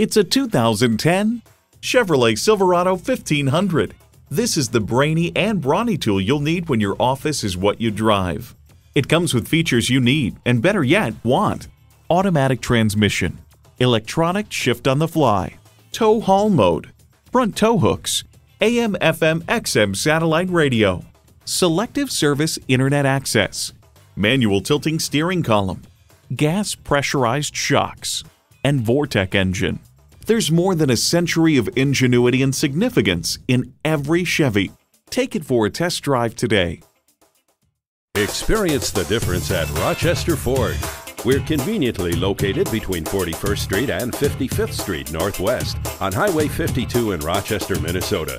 It's a 2010 Chevrolet Silverado 1500. This is the brainy and brawny tool you'll need when your office is what you drive. It comes with features you need, and better yet, want. Automatic transmission, electronic shift on the fly, tow haul mode, front tow hooks, AM FM XM satellite radio, selective service internet access, manual tilting steering column, gas pressurized shocks, and Vortec engine. There's more than a century of ingenuity and significance in every Chevy. Take it for a test drive today. Experience the difference at Rochester Ford. We're conveniently located between 41st Street and 55th Street Northwest on Highway 52 in Rochester, Minnesota.